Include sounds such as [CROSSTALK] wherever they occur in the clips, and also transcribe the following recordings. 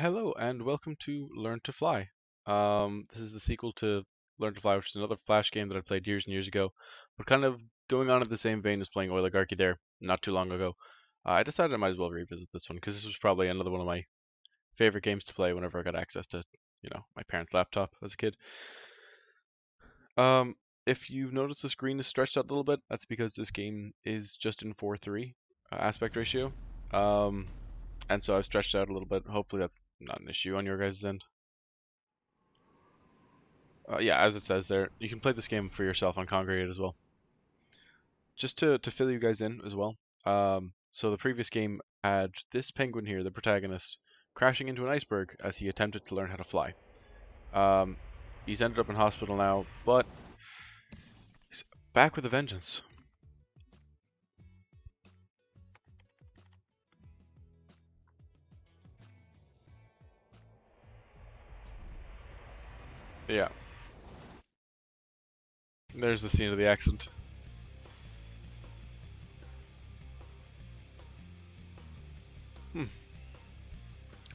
Hello and welcome to Learn to Fly. Um, this is the sequel to Learn to Fly, which is another Flash game that I played years and years ago, but kind of going on in the same vein as playing Oligarchy there not too long ago. Uh, I decided I might as well revisit this one because this was probably another one of my favorite games to play whenever I got access to, you know, my parents' laptop as a kid. Um, if you've noticed the screen is stretched out a little bit, that's because this game is just in 4:3 uh, aspect ratio. Um, and so I've stretched out a little bit. Hopefully that's not an issue on your guys' end. Uh, yeah, as it says there, you can play this game for yourself on Kongregate as well. Just to, to fill you guys in as well. Um, so the previous game had this penguin here, the protagonist, crashing into an iceberg as he attempted to learn how to fly. Um, he's ended up in hospital now, but he's back with a vengeance. Yeah. There's the scene of the accident. Hmm.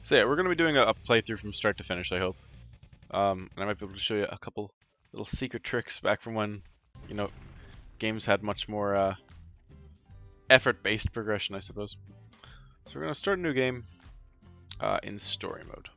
So yeah, we're going to be doing a, a, playthrough from start to finish, I hope. Um, and I might be able to show you a couple little secret tricks back from when, you know, games had much more uh, effort-based progression, I suppose. So we're going to start a new game uh, in story mode.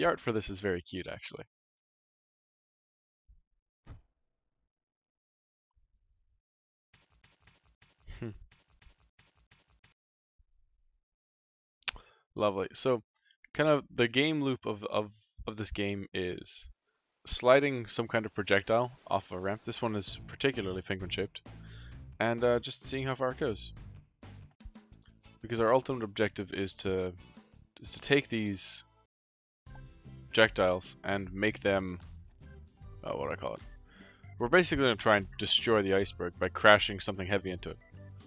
The art for this is very cute, actually. Lovely. So, kind of the game loop of, of, of this game is sliding some kind of projectile off a ramp. This one is particularly penguin shaped. And uh, just seeing how far it goes. Because our ultimate objective is to is to take these projectiles and make them oh, what do I call it? We're basically gonna try and destroy the iceberg by crashing something heavy into it.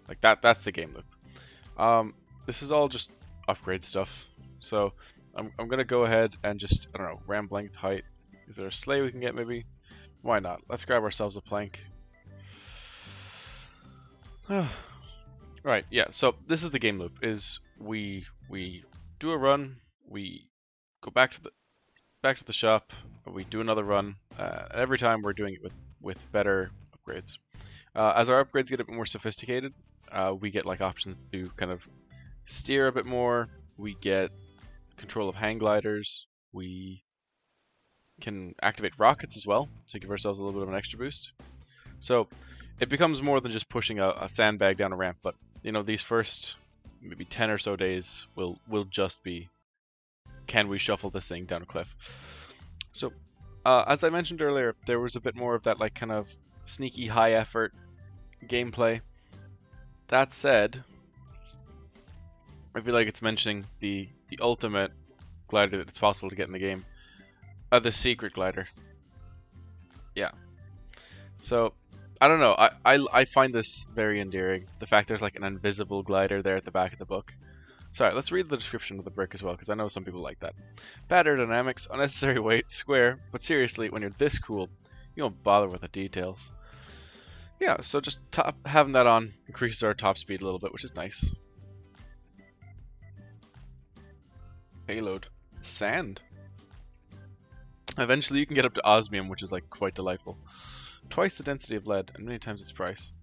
Like that that's the game loop. Um, this is all just upgrade stuff. So I'm, I'm gonna go ahead and just I don't know, ram length height is there a sleigh we can get maybe? Why not? Let's grab ourselves a plank. [SIGHS] right, yeah, so this is the game loop, is we we do a run, we go back to the back to the shop, we do another run, uh, every time we're doing it with, with better upgrades. Uh, as our upgrades get a bit more sophisticated, uh, we get like options to kind of steer a bit more, we get control of hang gliders, we can activate rockets as well to give ourselves a little bit of an extra boost. So it becomes more than just pushing a, a sandbag down a ramp, but you know these first maybe 10 or so days will will just be can we shuffle this thing down a cliff. So uh, as I mentioned earlier, there was a bit more of that like kind of sneaky high effort gameplay. That said, I feel like it's mentioning the the ultimate glider that it's possible to get in the game. Uh, the secret glider. Yeah. So, I don't know. I, I, I find this very endearing. The fact there's like an invisible glider there at the back of the book. Sorry, let's read the description of the brick as well, because I know some people like that. Bad aerodynamics, unnecessary weight, square, but seriously, when you're this cool, you don't bother with the details. Yeah, so just top, having that on increases our top speed a little bit, which is nice. Payload. Sand. Eventually you can get up to osmium, which is like quite delightful. Twice the density of lead, and many times its price.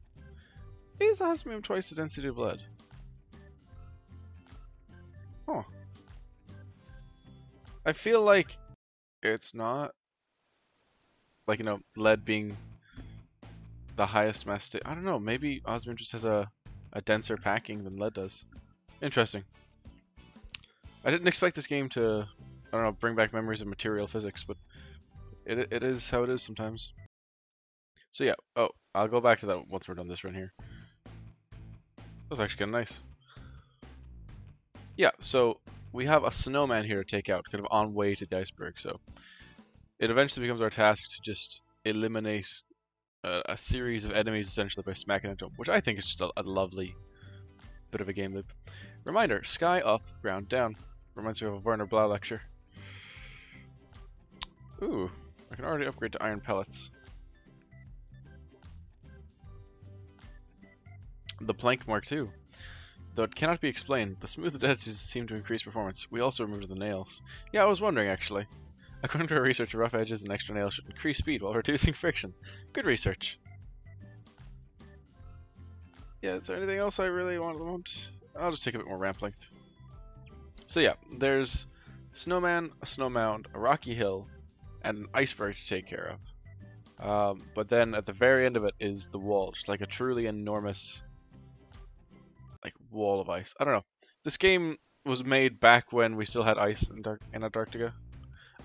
Is osmium twice the density of lead? Oh. I feel like it's not. Like, you know, lead being the highest mass I don't know, maybe osmium just has a, a denser packing than lead does. Interesting. I didn't expect this game to I don't know, bring back memories of material physics, but it, it is how it is sometimes. So yeah, oh, I'll go back to that once we're done this run here. That was actually kind of nice. Yeah, so we have a snowman here to take out, kind of on way to the iceberg. So it eventually becomes our task to just eliminate a, a series of enemies essentially by smacking into them, which I think is just a, a lovely bit of a game loop. Reminder, sky up, ground down. Reminds me of a Werner Blau lecture. Ooh, I can already upgrade to iron pellets. The plank mark II. Though it cannot be explained, the smoothed [LAUGHS] edges seem to increase performance. We also removed the nails. Yeah, I was wondering actually. [LAUGHS] According to our research, rough edges and extra nails should increase speed while [LAUGHS] reducing friction. Good research. Yeah, is there anything else I really want at the moment? I'll just take a bit more ramp length. So yeah, there's snowman, a snow mound, a rocky hill, and an iceberg to take care of. Um, but then at the very end of it is the wall, just like a truly enormous like wall of ice. I don't know. This game was made back when we still had ice in, in Antarctica.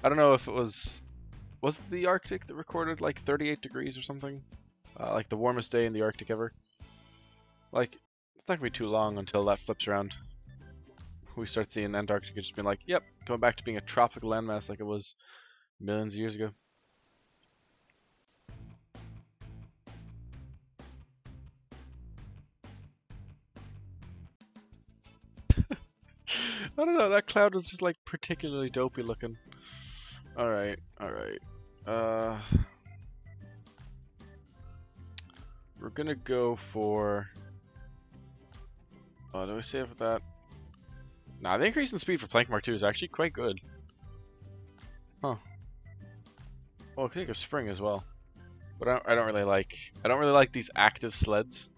I don't know if it was was it the Arctic that recorded like 38 degrees or something, uh, like the warmest day in the Arctic ever. Like it's not gonna be too long until that flips around. We start seeing Antarctica just being like, "Yep, going back to being a tropical landmass like it was millions of years ago." I don't know, that cloud was just like particularly dopey looking. Alright, alright. Uh We're gonna go for Oh, do I save with that? Nah, the increase in speed for Plank Mark 2 is actually quite good. Huh. Oh, I take a spring as well. But I don't, I don't really like I don't really like these active sleds.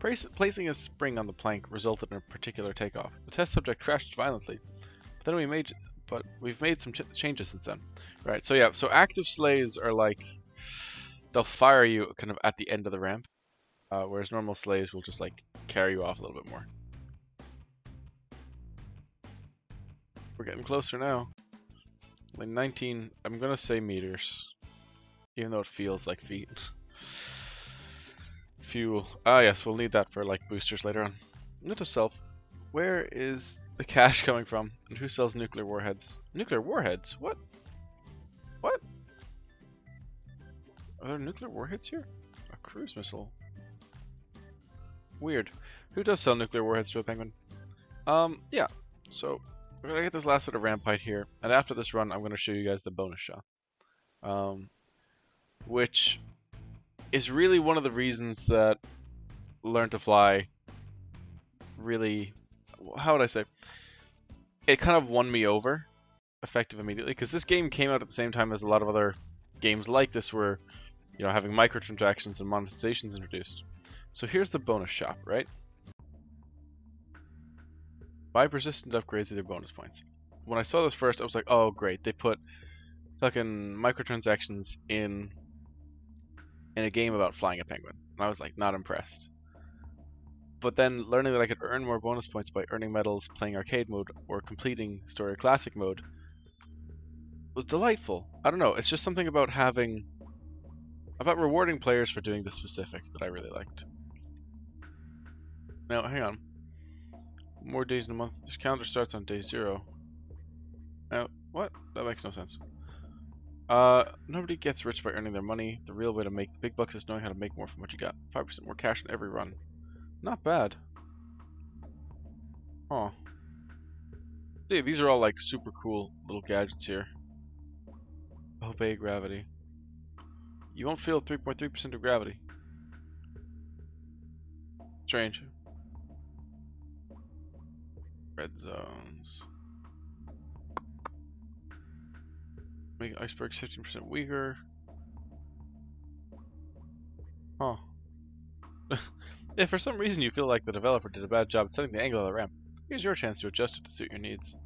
Placing a spring on the plank resulted in a particular takeoff. The test subject crashed violently. But then we made, but we've made some ch changes since then. Right. So yeah. So active sleighs are like they'll fire you kind of at the end of the ramp, uh, whereas normal sleighs will just like carry you off a little bit more. We're getting closer now. Like 19. I'm gonna say meters, even though it feels like feet. Fuel. Ah, yes, we'll need that for, like, boosters later on. Note to self, where is the cash [LAUGHS] coming from? And who sells nuclear warheads? Nuclear warheads? What? What? Are there nuclear warheads here? A cruise missile. Weird. Who does sell nuclear warheads to a penguin? Um, yeah. So, we're gonna get this last bit of ramp height here, and after this run, I'm gonna show you guys the bonus shop. Um, which is really one of the reasons that Learn to Fly really, how would I say, it kind of won me over effective immediately because this game came out at the same time as a lot of other games like this were, you know, having microtransactions and monetizations introduced. So here's the bonus shop, right? Buy persistent upgrades with your bonus points. When I saw this first, I was like, oh great, they put fucking microtransactions in in a game about flying a penguin. And I was like, not impressed. But then learning that I could earn more bonus points by earning medals, playing arcade mode, or completing story classic mode was delightful. I don't know, it's just something about having about rewarding players for doing the specific that I really liked. Now, hang on. More days in a month. This calendar starts on day zero. Now, what? That makes no sense. Uh, nobody gets rich by earning their money. The real way to make the big bucks is knowing how to make more from what you got. 5% more cash in every run. Not bad. Huh. See, these are all like super cool little gadgets here. Obey gravity. You won't feel 3.3% of gravity. Strange. Red zones. Make icebergs 15% weaker. Huh. [LAUGHS] if for some reason you feel like the developer did a bad job setting the angle of the ramp, here's your chance to adjust it to suit your needs.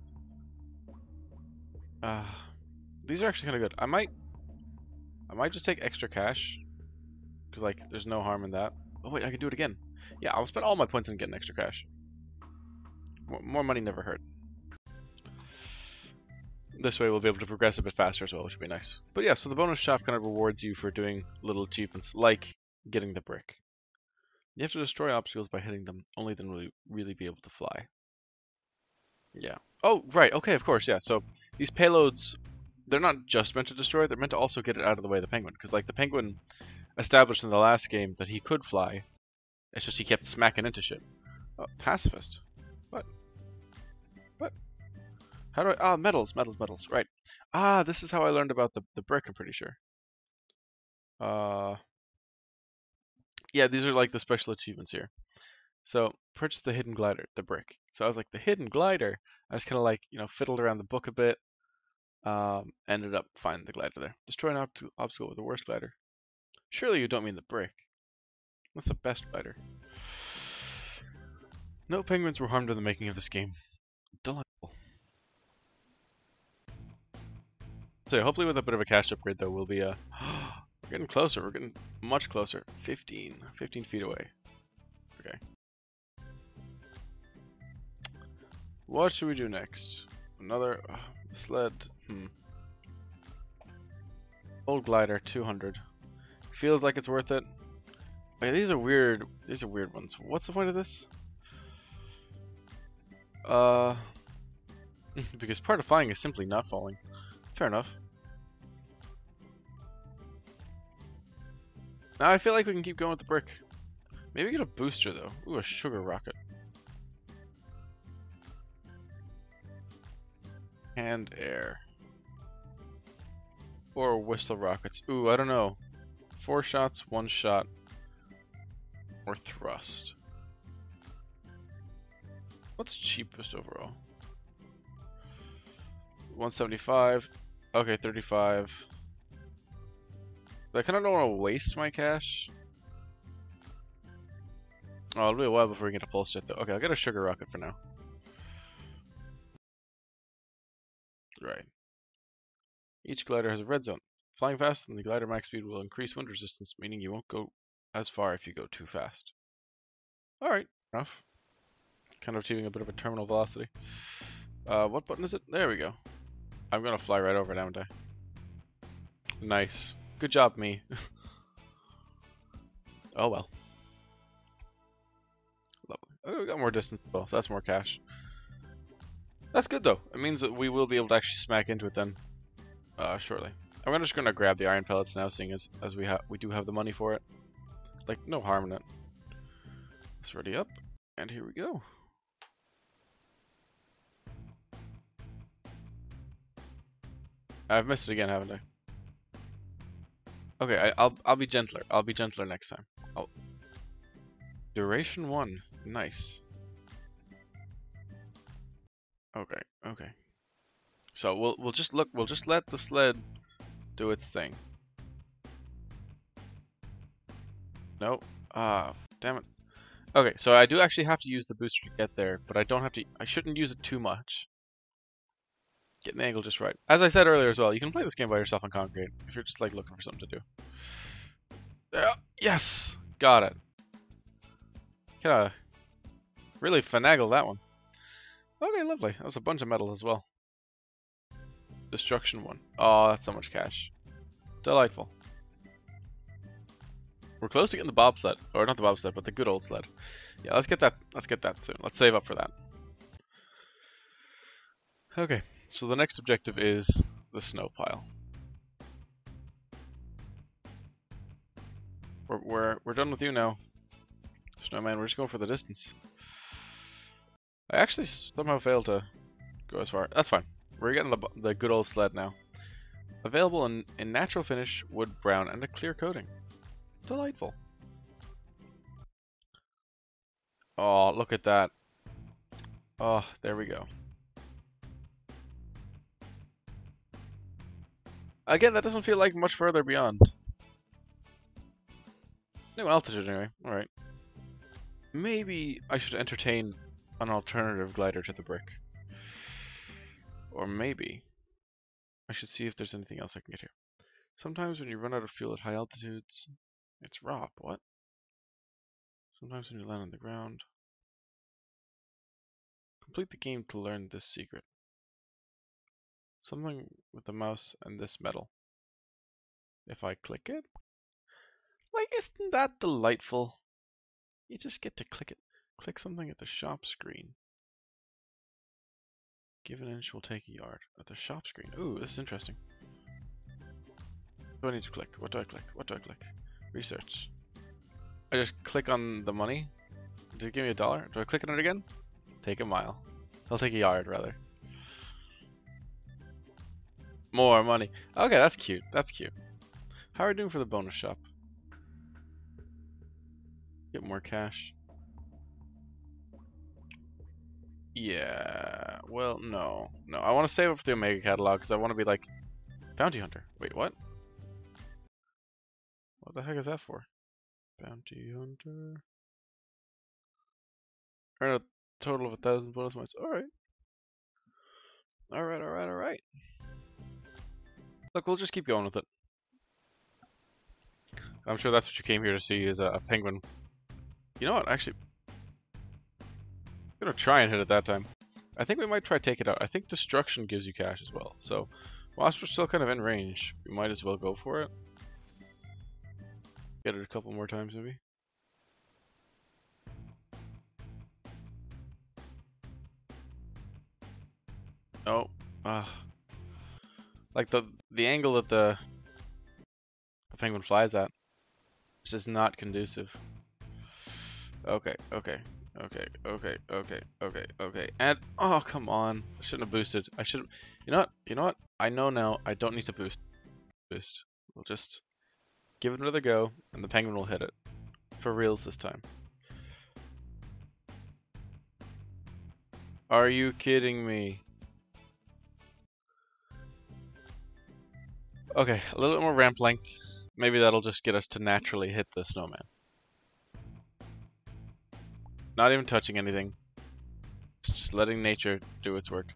Uh, these are actually kind of good. I might, I might just take extra cash, because like there's no harm in that. Oh wait, I can do it again. Yeah, I'll spend all my points on getting extra cash. More money never hurt. This way we'll be able to progress a bit faster as well, which would be nice. But yeah, so the bonus shop kind of rewards you for doing little achievements, like getting the brick. You have to destroy obstacles by hitting them, only then will you really be able to fly. Yeah. Oh, right. Okay, of course. Yeah. So these payloads, they're not just meant to destroy. They're meant to also get it out of the way of the penguin. Because like the penguin established in the last game that he could fly. It's just he kept smacking into shit. Oh, pacifist. What? What? How do I... Ah, medals, medals, medals. Right. Ah, this is how I learned about the, the brick, I'm pretty sure. Uh... Yeah, these are like the special achievements here. So, purchase the hidden glider, the brick. So I was like, the hidden glider? I just kind of like, you know, fiddled around the book a bit. Um, ended up finding the glider there. Destroy an ob obstacle with the worst glider. Surely you don't mean the brick. That's the best glider. No penguins were harmed in the making of this game. So hopefully with a bit of a cash upgrade though, we'll be uh [GASPS] we're getting closer, we're getting much closer. 15. 15 feet away. Okay. What should we do next? Another uh, sled. Hmm. Old glider, 200. Feels like it's worth it. Okay, these are weird. These are weird ones. What's the point of this? Uh, [LAUGHS] because part of flying is simply not falling. Fair enough. Now I feel like we can keep going with the brick. Maybe get a booster though. Ooh, a sugar rocket. And air. Or whistle rockets. Ooh, I don't know. Four shots, one shot. Or thrust. What's cheapest overall? 175. Okay, 35. I kind of don't want to waste my cash. Oh, it'll be a while before we get a pulse jet though. Okay, I'll get a sugar rocket for now. Right. Each glider has a red zone. Flying fast, and the glider max speed will increase wind resistance, meaning you won't go as far if you go too fast. Alright, enough. Kind of achieving a bit of a terminal velocity. Uh, what button is it? There we go. I'm gonna fly right over it, haven't I? Nice. Good job, me. [LAUGHS] oh well. Lovely. Oh, we got more distance as well, so that's more cash. That's good though. It means that we will be able to actually smack into it then, uh, shortly. I'm just gonna grab the iron pellets now, seeing as as we have we do have the money for it. Like no harm in it. It's ready up, and here we go. I've missed it again, haven't I? Okay, I, will I'll be gentler. I'll be gentler next time. I'll... Duration one, nice. Okay, okay. So we'll we'll just look. We'll just let the sled do its thing. Nope. Ah, damn it. Okay, so I do actually have to use the booster to get there, but I don't have to. I shouldn't use it too much. Getting the angle just right. As I said earlier as well, you can play this game by yourself on Kongregate if you're just like looking for something to do. Yeah, yes, got it. Kind of really finagle that one. Okay, lovely. That was a bunch of medal as well. Destruction one. Oh, that's so much cash. Delightful. We're close to getting the bobsled, or not the bobsled, but the good old sled. Yeah, let's get that. Let's get that soon. Let's save up for that. Okay, so the next objective is the snow pile. We're we're we're done with you now, snowman. We're just going for the distance. I actually somehow failed to go as far. That's fine. We're getting the, the good old sled now. Available in, in natural finish, wood brown, and a clear coating. Delightful. Oh, look at that. Oh, there we go. Again, that doesn't feel like much further beyond. New altitude anyway, alright. Maybe I should entertain an alternative glider to the brick. Or maybe I should see if there's anything else I can get here. Sometimes when you run out of fuel at high altitudes, it's ROP, what? Sometimes when you land on the ground. Complete the game to learn this secret. Something with the mouse and this metal. If I click it? Like, isn't that delightful? You just get to click it click something at the shop screen. Give an inch will take a yard. At the shop screen. Ooh, this is interesting. What do I need to click? What do I click? What do I click? Research. I just click on the money. Did it give me a dollar? Do I click on it again? Take a mile. I'll take a yard, rather. More money. Okay, that's cute. That's cute. How are we doing for the bonus shop? Get more cash. Yeah, well, no. No, I want to save it for the Omega catalog because I want to be like Bounty Hunter. Wait, what? What the heck is that for? Bounty Hunter. Earn a total of a thousand bonus points. Alright. Alright, alright, alright. Look, we'll just keep going with it. I'm sure that's what you came here to see is a, a penguin. You know what, actually... I'm gonna try and hit it that time. I think we might try take it out. I think destruction gives you cash as well. So, whilst we're still kind of in range, we might as well go for it. Get it a couple more times, maybe. Oh, ah. Like the the angle that the the penguin flies at is just not conducive. Okay, okay, okay, okay, okay, okay, okay. And oh come on. I shouldn't have boosted. I should you know what? You know what? I know now I don't need to boost boost. We'll just Give it another go, and the penguin will hit it. For reals this time. Are you kidding me? Okay, a little bit more ramp length. Maybe that'll just get us to naturally hit the snowman. Not even touching anything. It's just letting nature do its work.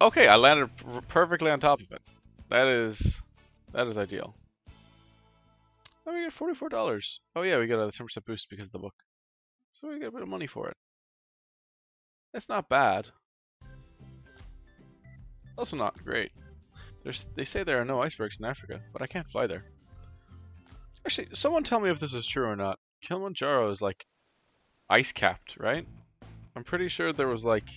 Okay, I landed perfectly on top of it. That is... That is ideal. Oh, we get $44. Oh yeah, we got a 10% boost because of the book. So we get a bit of money for it. It's not bad. Also not great. There's, they say there are no icebergs in Africa, but I can't fly there. Actually, someone tell me if this is true or not. Kilimanjaro is like ice capped, right? I'm pretty sure there was like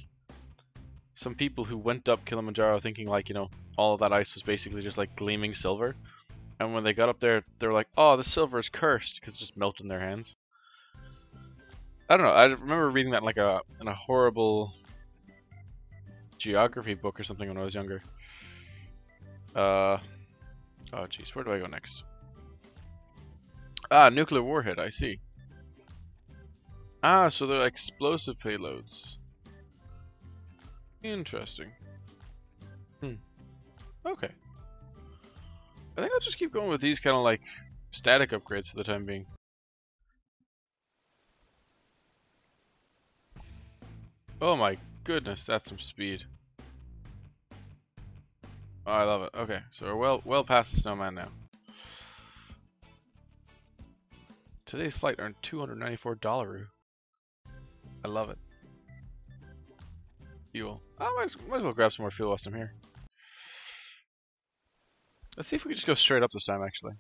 some people who went up Kilimanjaro thinking like, you know, all of that ice was basically just like gleaming silver. And when they got up there, they were like, "Oh, the silver is cursed," because it just melted in their hands. I don't know. I remember reading that in like a in a horrible geography book or something when I was younger. Uh, oh jeez, where do I go next? Ah, nuclear warhead. I see. Ah, so they're explosive payloads. Interesting. Hmm. Okay. I think I'll just keep going with these kind of like static upgrades for the time being. Oh my goodness, that's some speed. Oh, I love it. Okay, so we're well well past the snowman now. Today's flight earned $294. I love it. Fuel. Oh, might, might as well grab some more fuel whilst I'm here. Let's see if we can just go straight up this time, actually.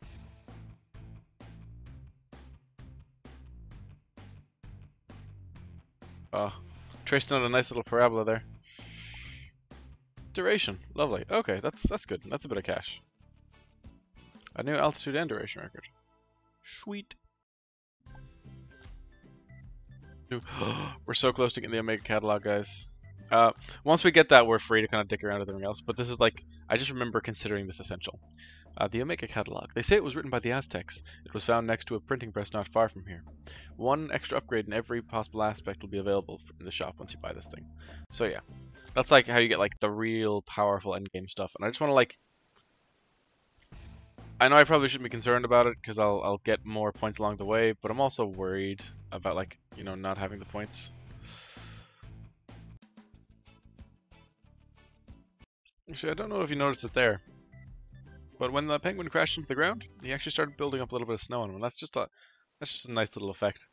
Oh, tracing out a nice little parabola there. Duration, lovely. Okay, that's that's good. That's a bit of cash. A new altitude and duration record. Sweet. [GASPS] We're so close to getting the Omega catalog, guys. Uh, once we get that, we're free to kind of dick around with everything else. But this is like, I just remember considering this essential. Uh, the Omega catalog. They say it was written by the Aztecs. It was found next to a printing press not far from here. One extra upgrade in every possible aspect will be available in the shop once you buy this thing. So yeah, that's like how you get like the real powerful endgame stuff. And I just want to like, I know I probably shouldn't be concerned about it because I'll I'll get more points along the way, but I'm also worried about like you know not having the points. Actually, I don't know if you noticed it there. But when the penguin crashed into the ground, he actually started building up a little bit of snow on him. That's just a that's just a nice little effect.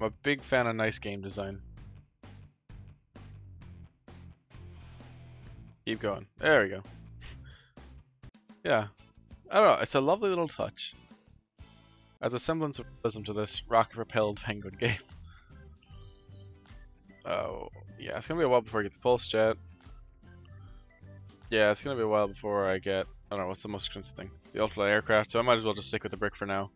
I'm a big fan of nice game design. Keep going. There we go. [LAUGHS] yeah. I don't know, it's a lovely little touch. As a semblance of realism to this rocket-propelled [LAUGHS] penguin game. Oh, yeah, it's gonna be a while before I get the pulse jet. Yeah, it's gonna be a while before I get. I don't know what's the most expensive thing. The ultralight aircraft. So I might as well just stick with the brick for now.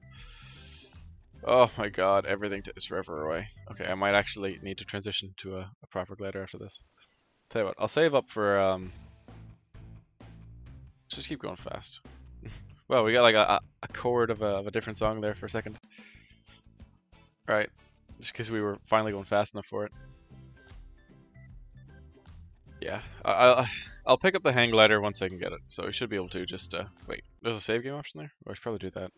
Oh my god, everything is forever away. Okay, I might actually need to transition to a, a proper glider after this. Tell you what, I'll save up for um. Let's just keep going fast. [LAUGHS] well, we got like a, a chord of a, of a different song there for a second. Right, just because we were finally going fast enough for it. Yeah, I, I'll pick up the hang glider once I can get it. So we should be able to just, uh, wait, there's a save game option there? I should probably do that.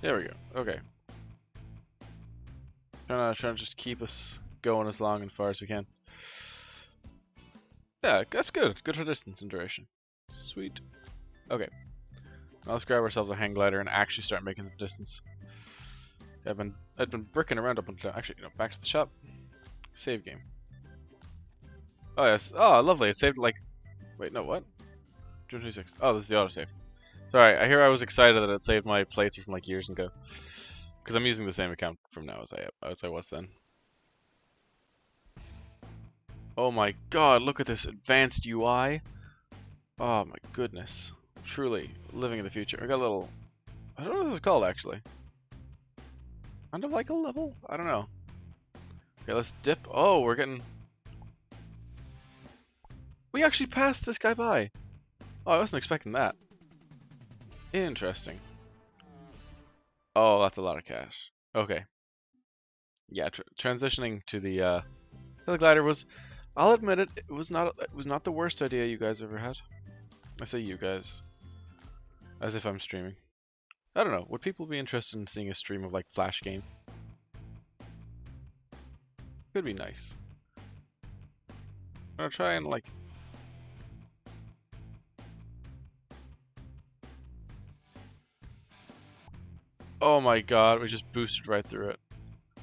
There we go. Okay. Trying to, trying to just keep us going as long and far as we can. Yeah, that's good. Good for distance and duration. Sweet. Okay. Now let's grab ourselves a hang glider and actually start making some distance. I've been I've been bricking around up until actually you know back to the shop. Save game. Oh yes. Oh lovely. It saved like wait no what? June 26. Oh this is the autosave. Sorry, I hear I was excited that it saved my playthrough from like years ago. Because I'm using the same account from now as I as I was then. Oh my god, look at this advanced UI. Oh my goodness. Truly living in the future. I got a little I don't know what this is called actually. Kind of like a level? I don't know. Okay, let's dip. Oh, we're getting... We actually passed this guy by. Oh, I wasn't expecting that. Interesting. Oh, that's a lot of cash. Okay. Yeah, tr transitioning to the uh, the glider was. I'll admit it. It was not. It was not the worst idea you guys ever had. I say you guys, as if I'm streaming. I don't know. Would people be interested in seeing a stream of like Flash game? Could be nice. I'm gonna try and like Oh my god, we just boosted right through it.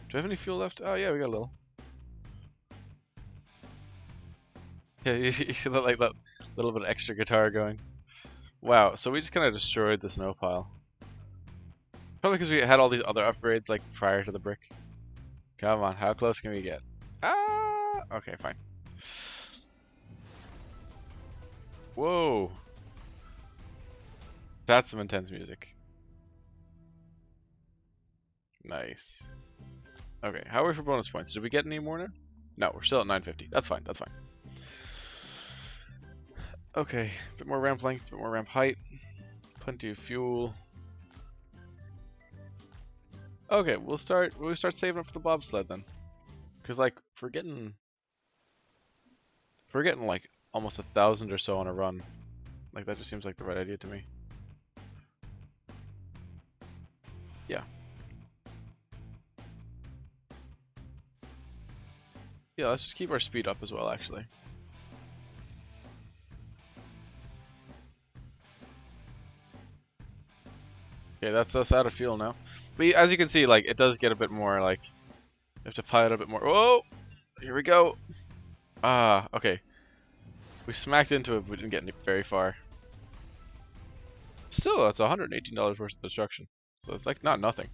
Do I have any fuel left? Oh yeah, we got a little. Yeah, [LAUGHS] you, you let like that little bit of extra guitar going. Wow, so we just kind of destroyed the snow pile. Probably because we had all these other upgrades like prior to the brick. Come on, how close can we get? Ah, okay, fine. Whoa. That's some intense music. Nice. Okay, how are we for bonus points? Did we get any more now? No, we're still at 950. That's fine, that's fine. Okay, a bit more ramp length, a bit more ramp height. Plenty of fuel. Okay, we'll start we'll start saving up for the bobsled then. Cause like we're getting we're getting like almost a thousand or so on a run, like that just seems like the right idea to me. Yeah. Yeah, let's just keep our speed up as well actually. Okay, that's us out of fuel now. But as you can see, like, it does get a bit more, like, you have to pilot a bit more. Whoa! Here we go! Ah, okay. We smacked into it, but we didn't get any, very far. Still, that's $118 worth of destruction. So it's, like, not nothing.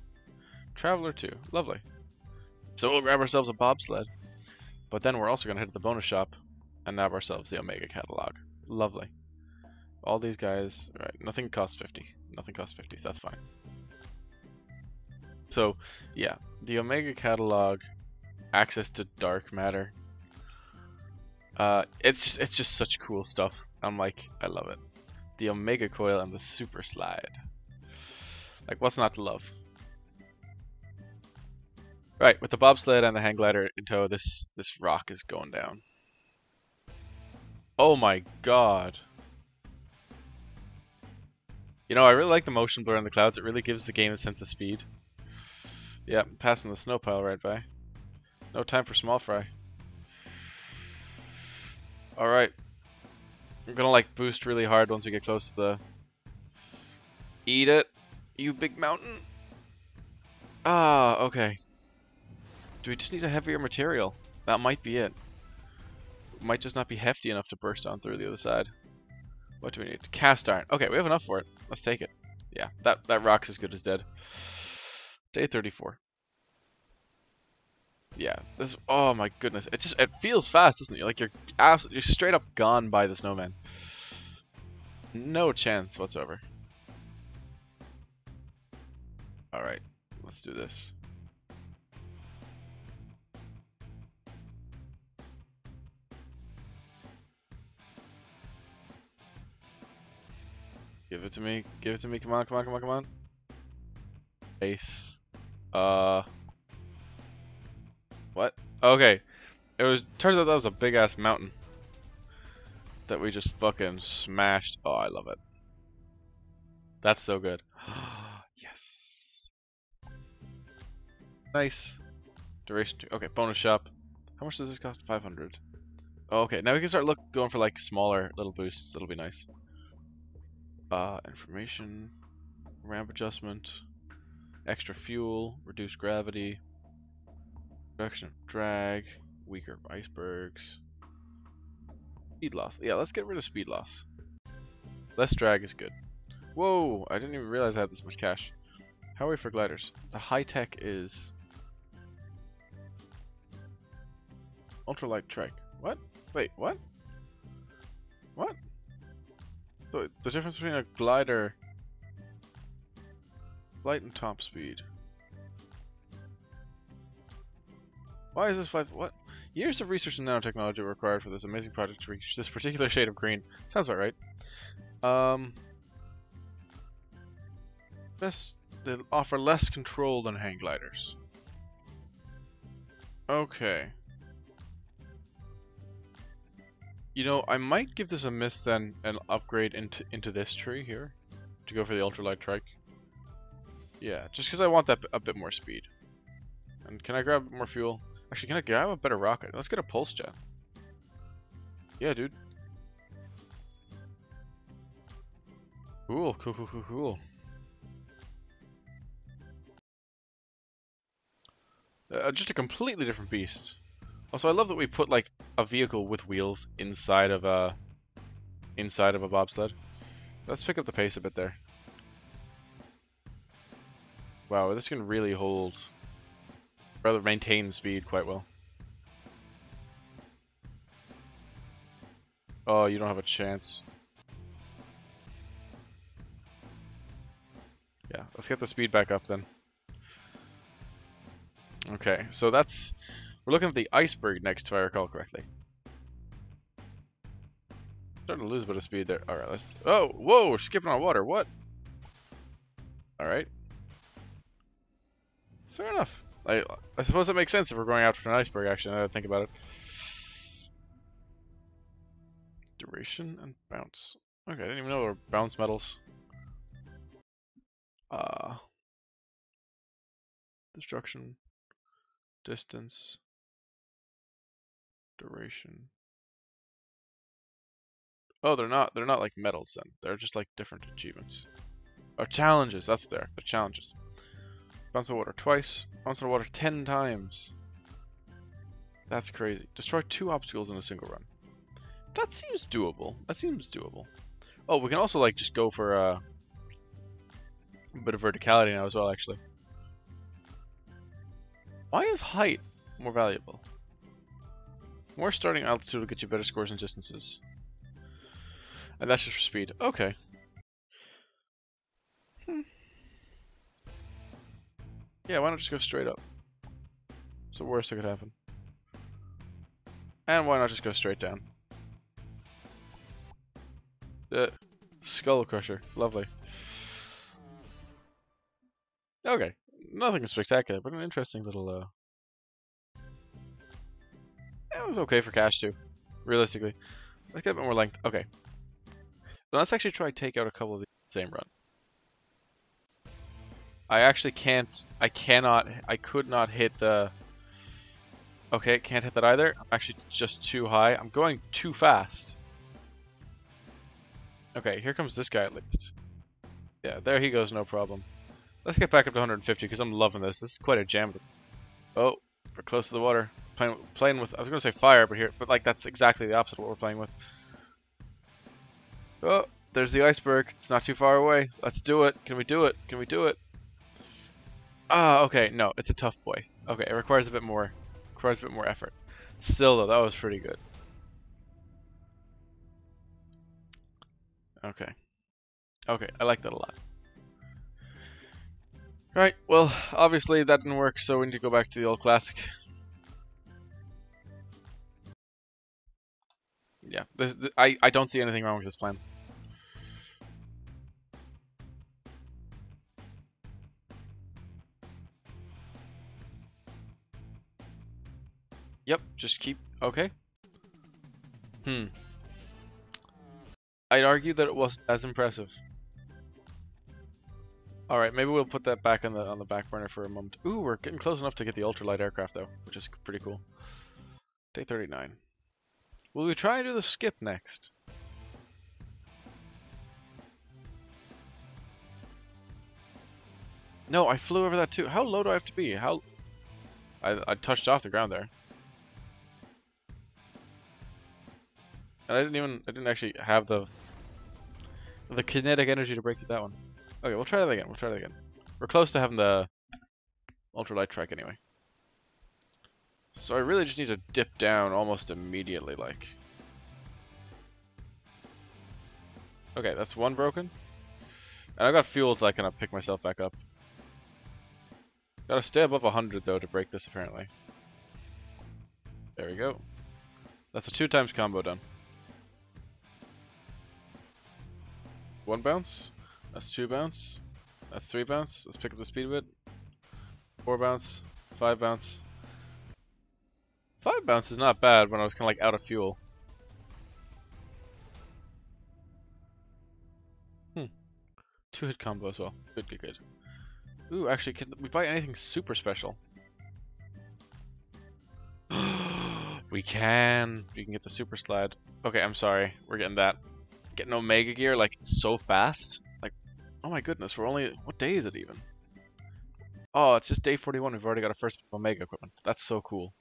Traveler 2. Lovely. So we'll grab ourselves a bobsled. But then we're also going to head to the bonus shop and nab ourselves the Omega catalog. Lovely. All these guys, right, nothing costs 50. Nothing costs 50, so that's fine. So, yeah, the Omega catalog, access to dark matter. Uh, it's just it's just such cool stuff. I'm like, I love it. The Omega coil and the Super Slide. Like, what's not to love? Right, with the bobsled and the hang glider in tow, this this rock is going down. Oh my god. You know, I really like the motion blur in the clouds. It really gives the game a sense of speed. Yeah, passing the snow pile right by. No time for small fry. Alright. I'm gonna like boost really hard once we get close to the... Eat it, you big mountain. Ah, okay. Do we just need a heavier material? That might be it. it. Might just not be hefty enough to burst on through the other side. What do we need? Cast iron. Okay, we have enough for it. Let's take it. Yeah, that, that rock's as good as dead. Day 34. Yeah, this. Oh my goodness, it just it feels fast, doesn't it? Like you're absolutely you're straight up gone by the snowman. No chance whatsoever. All right, let's do this. Give it to me. Give it to me. Come on, come on, come on, come on. Ace. Uh. What? Okay. It was turns out that was a big ass mountain. That we just fucking smashed. Oh, I love it. That's so good. [GASPS] yes. Nice. Duration. Okay, bonus shop. How much does this cost? 500. Oh, okay, now we can start look going for like smaller little boosts. That'll be nice. Uh, information, ramp adjustment, extra fuel, reduced gravity, reduction of drag, weaker icebergs, speed loss. Yeah, let's get rid of speed loss. Less drag is good. Whoa, I didn't even realize I had this much cash. How are we for gliders? The high tech is ultralight trike. What? Wait, what? What? So the difference between a glider, light and top speed. Why is this five? What? Years of research and nanotechnology were required for this amazing project to reach this particular shade of green. Sounds about right. Um, best they offer less control than hang gliders. Okay. You know, I might give this a miss then and upgrade into into this tree here to go for the ultralight trike. Yeah, just because I want that a bit more speed. And can I grab more fuel? Actually, can I grab a better rocket? Let's get a pulse jet. Yeah, dude. Cool, cool, cool, cool, cool. Uh, just a completely different beast. Also, I love that we put like a vehicle with wheels inside of a inside of a bobsled. Let's pick up the pace a bit there. Wow, this can really hold, rather maintain speed quite well. Oh, you don't have a chance. Yeah, let's get the speed back up then. Okay, so that's we're looking at the iceberg next, if I recall correctly. Starting to lose a bit of speed there. Alright, let's... Oh, whoa, we're skipping on water. What? Alright. Fair enough. I, I suppose that makes sense if we're going after an iceberg, actually, now that I think about it. Duration and bounce. Okay, I didn't even know there were bounce medals. Uh... Destruction. Distance duration. Oh, they're not. They're not like medals then. They're just like different achievements. Or challenges. That's there. They're challenges. Bounce the water twice. Bounce the water ten times. That's crazy. Destroy two obstacles in a single run. That seems doable. That seems doable. Oh, we can also like just go for uh, a bit of verticality now as well, actually. Why is height more valuable? More starting altitude will get you better scores and distances. And that's just for speed. Okay. Hmm. Yeah, why not just go straight up? It's the worst that could happen? And why not just go straight down? Uh, Skull Crusher. Lovely. Okay. Nothing spectacular, but an interesting little uh, was okay for cash too, realistically. Let's get a bit more length. Okay. let's actually try take out a couple of the same run. I actually can't, I cannot, I could not hit the... Okay, can't hit that either. I'm actually just too high. I'm going too fast. Okay, here comes this guy at least. Yeah, there he goes, no problem. Let's get back up to 150 because I'm loving this. This is quite a jam. Oh, we're close to the water playing playing with. I was gonna say fire, but here, but like that's exactly the opposite of what we're playing with. Oh, there's the iceberg. It's not too far away. Let's do it. Can we do it? Can we do it? Ah, okay. No, it's a tough boy. Okay, it requires a bit more. Requires a bit more effort. Still, though, that was pretty good. Okay. Okay, I like that a lot. Right, well, obviously that didn't work, so we need to go back to the old classic. Yeah, this, this, I, I don't see anything wrong with this plan. Yep, just keep... Okay. Hmm. I'd argue that it wasn't as impressive. Alright, maybe we'll put that back on the on the back burner for a moment. Ooh, we're getting close enough to get the ultralight aircraft though, which is pretty cool. Day 39. Will we try and do the skip next? No, I flew over that too. How low do I have to be? How... I, I touched off the ground there. And I didn't even, I didn't actually have the, the kinetic energy to break through that one. Okay, we'll try that again, we'll try that again. We're close to having the ultralight track anyway. So I really just need to dip down almost immediately, like. Okay, that's one broken. And I got fuel to like kind of pick myself back up. Gotta stay above 100 though to break this apparently. There we go. That's a two times combo done. One bounce. That's two bounce. That's three bounce. Let's pick up the speed bit. Four bounce. Five bounce. Five bounce is not bad when I was kind of like out of fuel. Hmm. Two hit combo as well. Good, good, good. Ooh, actually, can we buy anything super special? [GASPS] we can. We can get the super slide. Okay, I'm sorry. We're getting that getting Omega gear like so fast. Oh my goodness, we're only what day is it even? Oh, it's just day 41. We've already got a first Omega equipment. That's so cool.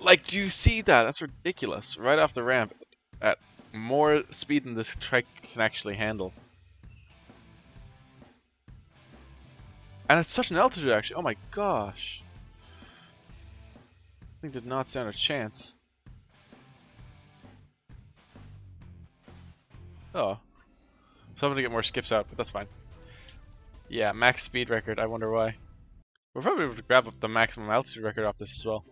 Like, do you see that? That's ridiculous. Right off the ramp at more speed than this trike can actually handle. And it's such an altitude, actually. Oh my gosh. I think did not stand a chance. Oh. So I'm gonna get more skips out, but that's fine. Yeah, max speed record, I wonder why. We're probably able to grab up the maximum altitude record off this as well.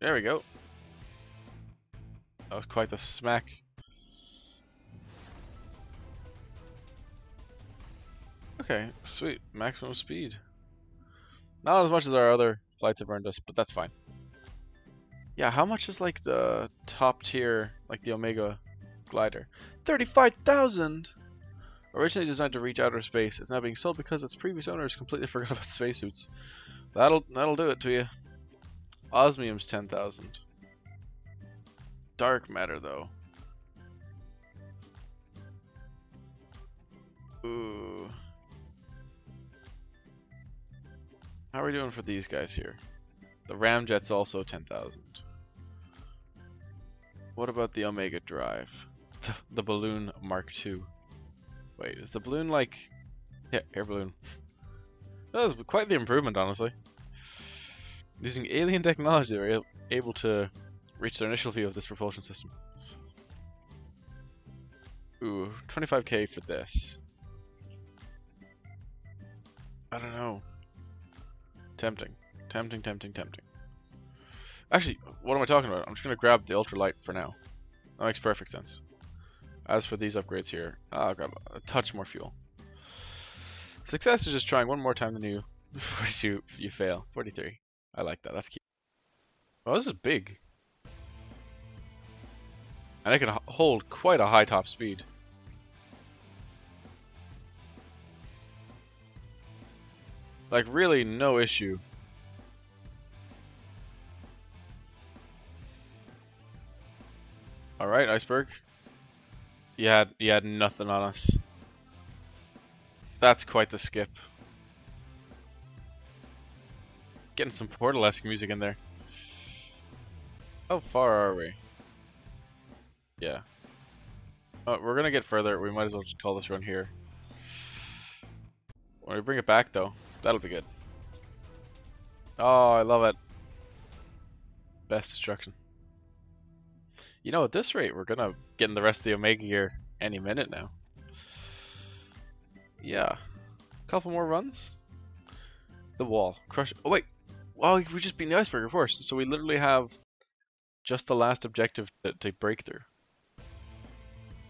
There we go. That was quite the smack. Okay, sweet. Maximum speed. Not as much as our other flights have earned us, but that's fine. Yeah, how much is like the top tier, like the Omega glider? 35,000! Originally designed to reach outer space, it's now being sold because its previous owners completely [LAUGHS] forgot about spacesuits. That'll that'll do it to you. Osmium's 10,000. Dark matter though. Ooh. How are we doing for these guys here? The Ramjet's also 10,000. What about the Omega Drive? [LAUGHS] The, the Balloon Mark II. Wait, is the balloon like... Yeah, air balloon. [LAUGHS] that was quite the improvement, honestly. Using alien technology, they were able to reach their initial view of this propulsion system. Ooh, 25k for this. I don't know. Tempting. Tempting, tempting, tempting. Actually, what am I talking about? I'm just going to grab the ultralight for now. That makes perfect sense. As for these upgrades here, I'll grab a touch more fuel. Success is just trying one more time than you [LAUGHS] before you, you fail. 43. I like that. That's cute. Oh, this is big. And it can hold quite a high top speed. Like, really, no issue. Alright, Iceberg. You had, you had nothing on us. That's quite the skip. getting some Portal-esque music in there. How far are we? Yeah. Oh, we're gonna get further. We might as well just call this run here. When we bring it back, though, that'll be good. Oh, I love it. Best destruction. You know, at this rate, we're gonna get in the rest of the Omega gear any minute now. Yeah. Couple more runs. The wall. Crush. Oh, wait. Well, we just beat the iceberg, of course. So we literally have just the last objective to, to break through.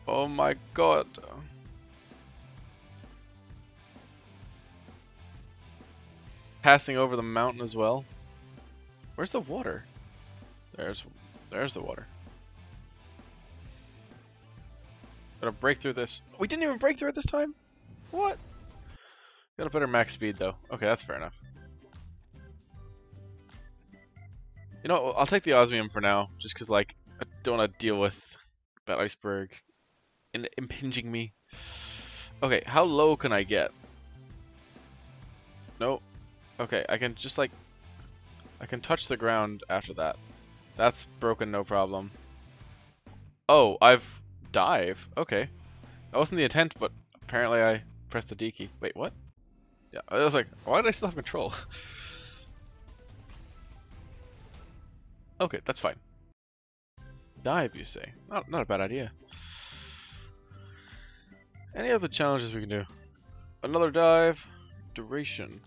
Oh my god. Passing over the mountain as well. Where's the water? There's there's the water. Gotta break through this. We didn't even break through it this time? What? Got a better max speed though. Okay, that's fair enough. You know, I'll take the osmium for now, just because like I don't want to deal with that iceberg in impinging me. Okay, how low can I get? No. Okay, I can just like I can touch the ground after that. That's broken, no problem. Oh, I've dive. Okay. That wasn't the intent, but apparently I pressed the D key. Wait, what? Yeah, I was like, why did I still have control? [LAUGHS] okay, that's fine. Dive, you say? Not, not a bad idea. Any other challenges we can do? Another dive. Duration.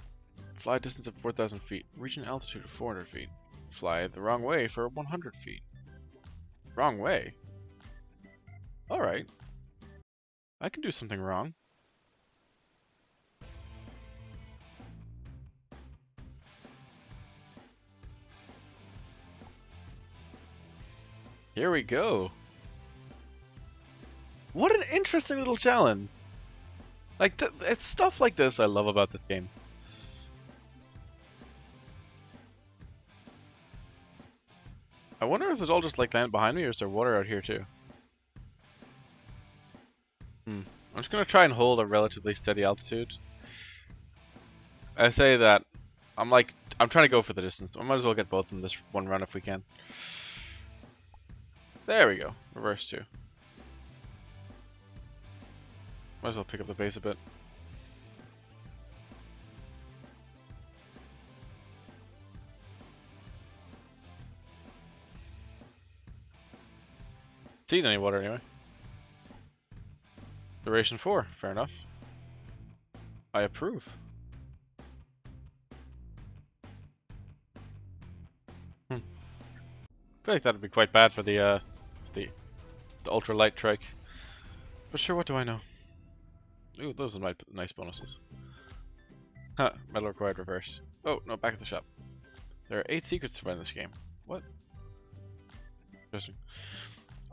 Fly distance of 4,000 feet. Reach an altitude of 400 feet. Fly the wrong way for 100 feet. Wrong way? Alright. I can do something wrong. Here we go. What an interesting little challenge. Like, it's stuff like this I love about this game. I wonder if it all just like land behind me or is there water out here too? Hmm. I'm just to try and hold a relatively steady altitude. I say that I'm like, I'm trying to go for the distance. I might as well get both in this one run if we can. There we go. Reverse two. Might as well pick up the pace a bit. Seen any water anyway. Duration 4, fair enough. I approve. Hmm. I feel like that'd be quite bad for the uh, the the ultra light trike. But sure, what do I know? Ooh, those are nice bonuses. Huh, medal required reverse. Oh, no, back at the shop. There are eight secrets to find in this game. What? Interesting.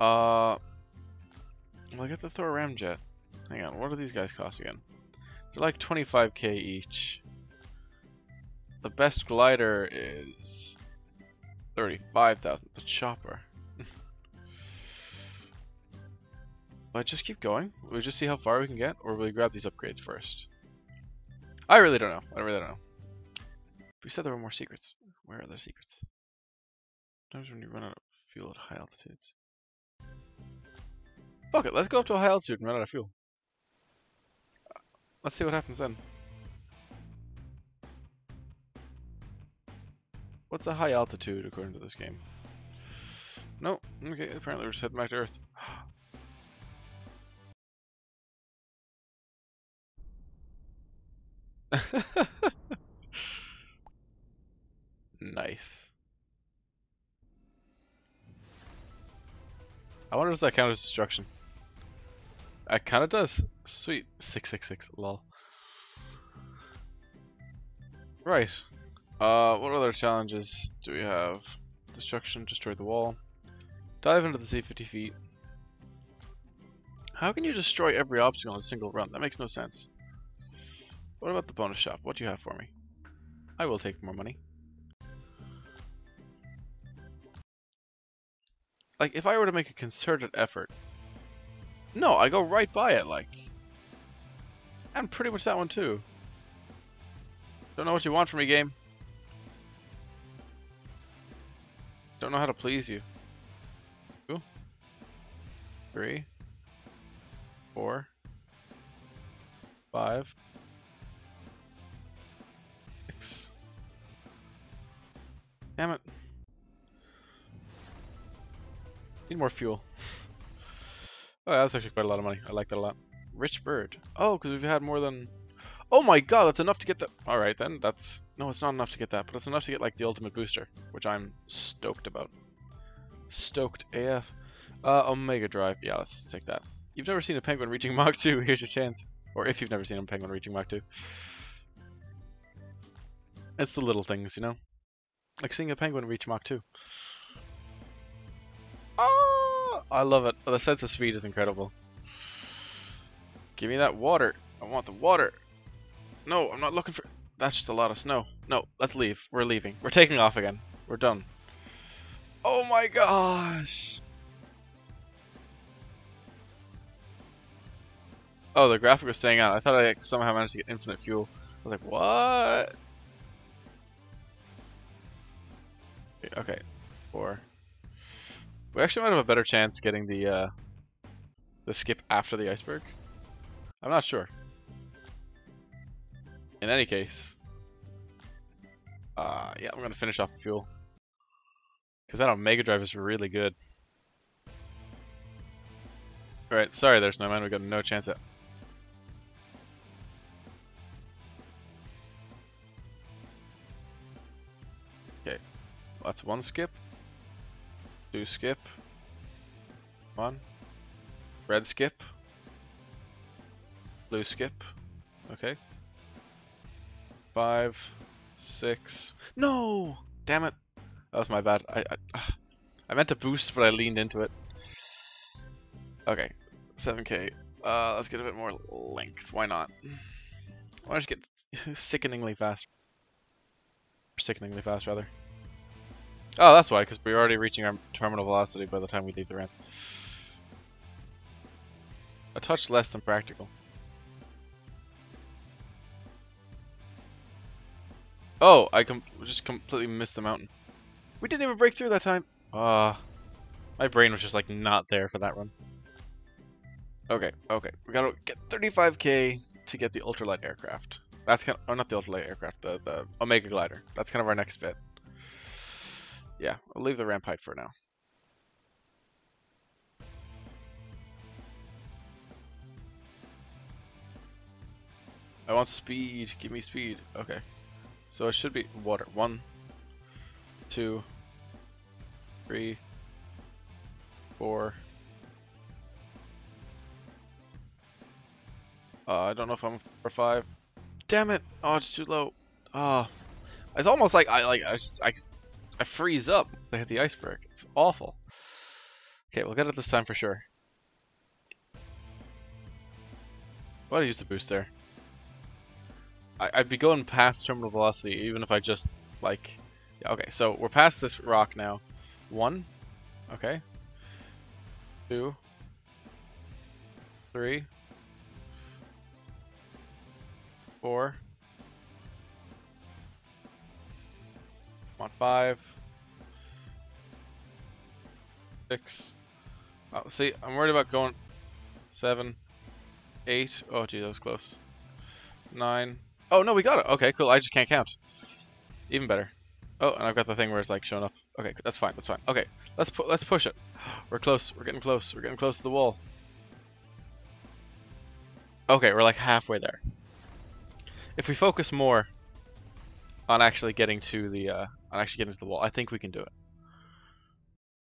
Uh, well, I to throw a ramjet. Hang on, what do these guys cost again? They're like 25k each. The best glider is 35,000. The chopper. [LAUGHS] I just keep going? Will we just see how far we can get? Or will we grab these upgrades first? I really don't know. I really don't know. We said there were more secrets. Where are the secrets? Sometimes when you run out of fuel at high altitudes. Fuck it, let's go up to a high altitude and run out of fuel. Let's see what happens then. What's a high altitude according to this game? No, okay, apparently we're just heading back to Earth. [LAUGHS] nice. I wonder if that count as destruction. It kind of does. Sweet. 666, lol. Right. Uh, what other challenges do we have? Destruction, destroy the wall. Dive into the sea 50 feet. How can you destroy every obstacle in a single run? That makes no sense. What about the bonus shop? What do you have for me? I will take more money. Like, if I were to make a concerted effort no, I go right by it, like. And pretty much that one too. Don't know what you want from me, game. Don't know how to please you. Two, three, four, five, six. Damn it. Need more fuel. Oh, that's actually quite a lot of money. I like that a lot. Rich bird. Oh, because we've had more than... Oh my god, that's enough to get that. Alright then, that's... No, it's not enough to get that, but it's enough to get like the ultimate booster, which I'm stoked about. Stoked AF. Uh, Omega Drive. Yeah, let's take that. You've never seen a penguin reaching Mach 2, [LAUGHS] here's your chance. Or if you've never seen a penguin reaching Mach 2. It's the little things, you know? Like seeing a penguin reach Mach 2. I love it. The sense of speed is incredible. Give me that water. I want the water. No, I'm not looking for... That's just a lot of snow. No, let's leave. We're leaving. We're taking off again. We're done. Oh my gosh. Oh, the graphic was staying on. I thought I like, somehow managed to get infinite fuel. I was like, what? Okay, four. We actually might have a better chance getting the uh, the skip after the iceberg. I'm not sure. In any case, uh, yeah, I'm gonna finish off the fuel because that Omega Drive is really good. All right, sorry, there's no man. We got no chance at. Okay, well, that's one skip. Two skip. One. Red skip. Blue skip. Okay. Five. Six. No! Damn it. That was my bad. I, I, I meant to boost, but I leaned into it. Okay. 7k. Uh, let's get a bit more length. Why not? Why don't you get sickeningly fast? Sickeningly fast, rather. Oh, that's why, because we're already reaching our terminal velocity by the time we leave the ramp. A touch less than practical. Oh, I com just completely missed the mountain. We didn't even break through that time. Ah, uh, my brain was just like not there for that run. Okay, okay, we gotta get 35k to get the ultralight aircraft. That's kind of, oh, not the ultralight aircraft, the the Omega glider. That's kind of our next bit. Yeah, I'll leave the ramp height for now. I want speed. Give me speed. Okay. So it should be water. One, two, three, four. Uh, I don't know if I'm for five. Damn it! Oh, it's too low. Oh, it's almost like I like I just I I freeze up They hit the iceberg. It's awful. Okay, we'll get it this time for sure. Why did I use the boost there? I, would be going past terminal velocity even if I just, like... Yeah, okay, so we're past this rock now. One. Okay. Two. Three. Four. On, five. Six. Oh, see, I'm worried about going seven, eight. Oh, gee, that was close. Nine. Oh, no, we got it. Okay, cool. I just can't count. Even better. Oh, and I've got the thing where it's like showing up. Okay, that's fine. That's fine. Okay, let's pu let's push it. [GASPS] We're close. We're getting close. We're getting close to the wall. Okay, we're like halfway there. If we focus more on actually getting to the uh, on actually getting to the wall. I think we can do it.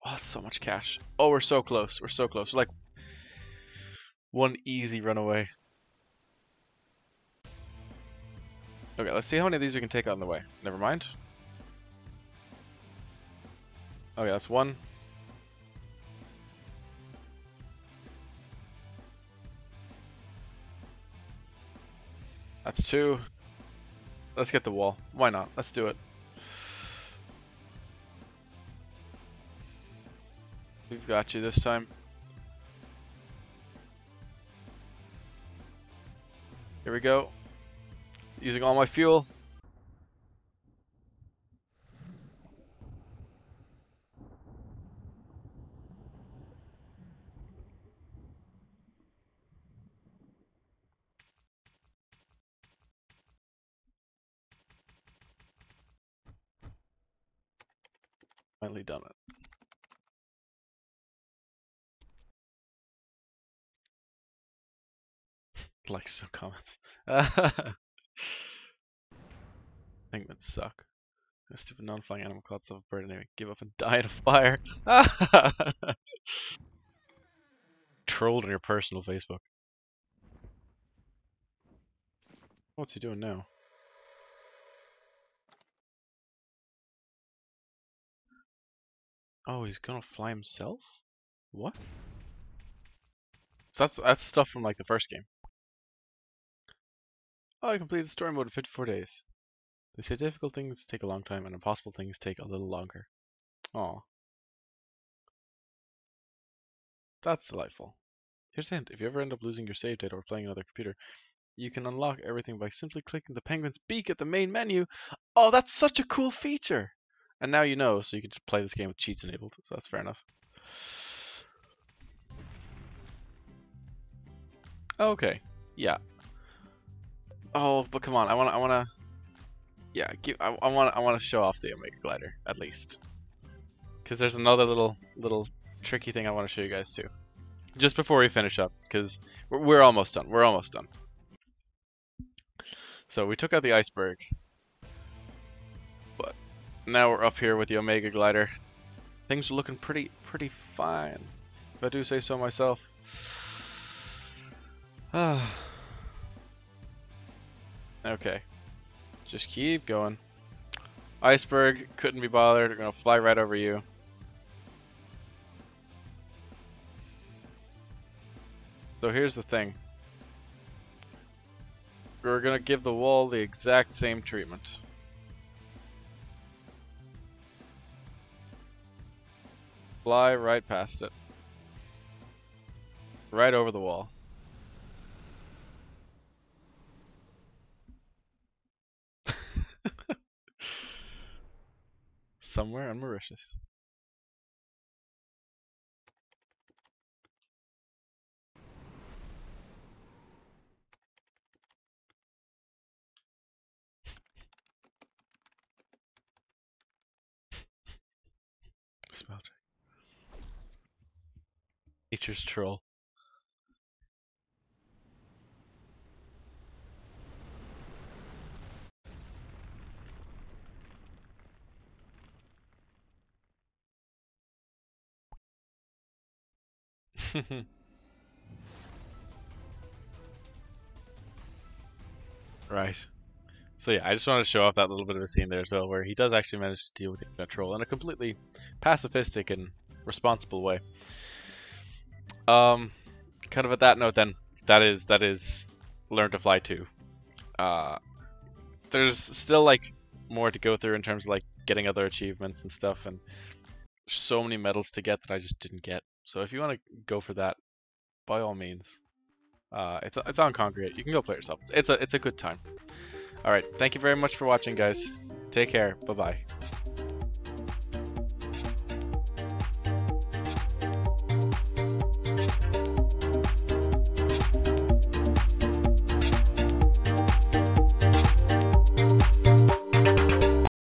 Oh, that's so much cash. Oh, we're so close. We're so close. We're like one easy runaway. Okay, let's see how many of these we can take out on the way. Never mind. Oh, okay, that's one. That's two. Let's get the wall. Why not? Let's do it. We've got you this time. Here we go. Using all my fuel. Finally done it. Likes some comments. [LAUGHS] Think Penguins suck. A stupid non-flying animal called itself a bird anyway. Give up and [LAUGHS] die in a fire. [LAUGHS] Trolled on your personal Facebook. What's he doing now? Oh, he's gonna fly himself? What? So that's that's stuff from like the first game. Oh, I completed the story mode in 54 days. They say difficult things take a long time and impossible things take a little longer. Aw. That's delightful. Here's a hint. If you ever end up losing your save data or playing another computer, you can unlock everything by simply clicking the penguin's beak at the main menu. Oh, that's such a cool feature! And now you know, so you can just play this game with cheats enabled, so that's fair enough. Okay, yeah. Oh, but come on, I wanna, I wanna, yeah, give, I, I wanna, I wanna show off the Omega Glider at least, because there's another little, little tricky thing I want to show you guys too, just before we finish up, because we're, we're almost done. We're almost done. So we took out the iceberg, but now we're up here with the Omega Glider. Things are looking pretty, pretty fine, if I do say so myself. [SIGHS] [SIGHS] okay. Just keep going. Iceberg, couldn't be bothered. They're going to fly right over you. So here's the thing. We're going to give the wall the exact same treatment. Fly right past it. Right over the wall. Somewhere on Mauritius. Spell check. Nature's troll. [LAUGHS] right. So yeah, I just wanted to show off that little bit of a scene there as well, where he does actually manage to deal with the troll in a completely pacifistic and responsible way. Um, kind of at that note, then that is that is Learn to Fly 2. Uh, there's still like more to go through in terms of like getting other achievements and stuff, and so many medals to get that I just didn't get. So if you want to go for that, by all means. Uh, it's it's on Kongregate. You can go play yourself. It's, it's a it's a good time. All right. Thank you very much for watching, guys. Take care. Bye bye.